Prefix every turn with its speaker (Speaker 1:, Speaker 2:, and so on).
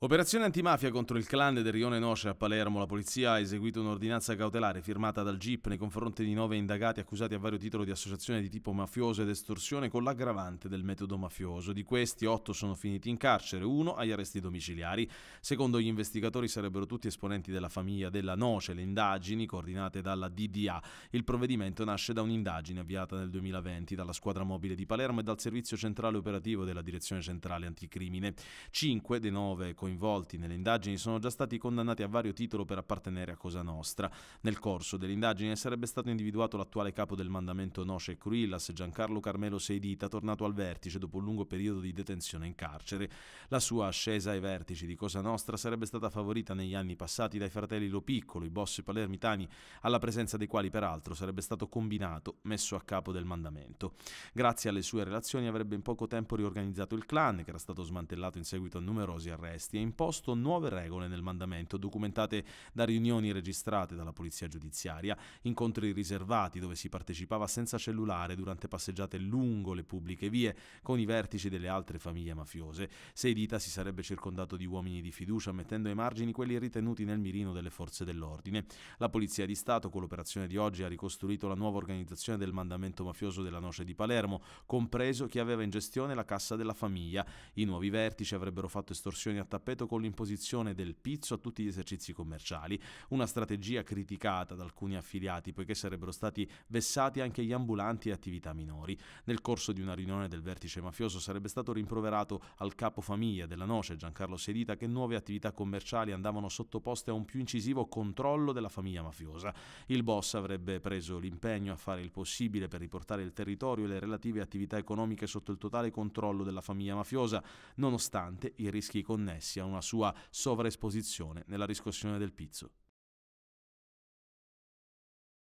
Speaker 1: Operazione antimafia contro il clan del Rione Noce a Palermo. La polizia ha eseguito un'ordinanza cautelare firmata dal GIP nei confronti di nove indagati accusati a vario titolo di associazione di tipo mafioso ed estorsione con l'aggravante del metodo mafioso. Di questi, otto sono finiti in carcere, uno agli arresti domiciliari. Secondo gli investigatori sarebbero tutti esponenti della famiglia della Noce. Le indagini, coordinate dalla DDA. Il provvedimento nasce da un'indagine avviata nel 2020 dalla squadra mobile di Palermo e dal servizio centrale operativo della Direzione Centrale Anticrimine. Cinque dei nove coinvolti nelle indagini sono già stati condannati a vario titolo per appartenere a Cosa Nostra. Nel corso dell'indagine sarebbe stato individuato l'attuale capo del mandamento Noce Cruillas, Giancarlo Carmelo Seidita, tornato al vertice dopo un lungo periodo di detenzione in carcere. La sua ascesa ai vertici di Cosa Nostra sarebbe stata favorita negli anni passati dai fratelli Lo Piccolo, i boss palermitani, alla presenza dei quali peraltro sarebbe stato combinato, messo a capo del mandamento. Grazie alle sue relazioni avrebbe in poco tempo riorganizzato il clan, che era stato smantellato in seguito a numerosi arresti ha imposto nuove regole nel mandamento, documentate da riunioni registrate dalla polizia giudiziaria, incontri riservati dove si partecipava senza cellulare durante passeggiate lungo le pubbliche vie con i vertici delle altre famiglie mafiose. Seidita si sarebbe circondato di uomini di fiducia, mettendo ai margini quelli ritenuti nel mirino delle forze dell'ordine. La Polizia di Stato, con l'operazione di oggi, ha ricostruito la nuova organizzazione del mandamento mafioso della Noce di Palermo, compreso chi aveva in gestione la cassa della famiglia. I nuovi vertici avrebbero fatto estorsioni a tappeto tappeto con l'imposizione del pizzo a tutti gli esercizi commerciali, una strategia criticata da alcuni affiliati poiché sarebbero stati vessati anche gli ambulanti e attività minori. Nel corso di una riunione del vertice mafioso sarebbe stato rimproverato al capo famiglia della Noce, Giancarlo Sedita, che nuove attività commerciali andavano sottoposte a un più incisivo controllo della famiglia mafiosa. Il boss avrebbe preso l'impegno a fare il possibile per riportare il territorio e le relative attività economiche sotto il totale controllo della famiglia mafiosa, nonostante i rischi connessi a una sua sovraesposizione nella riscossione del pizzo.